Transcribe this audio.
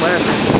left.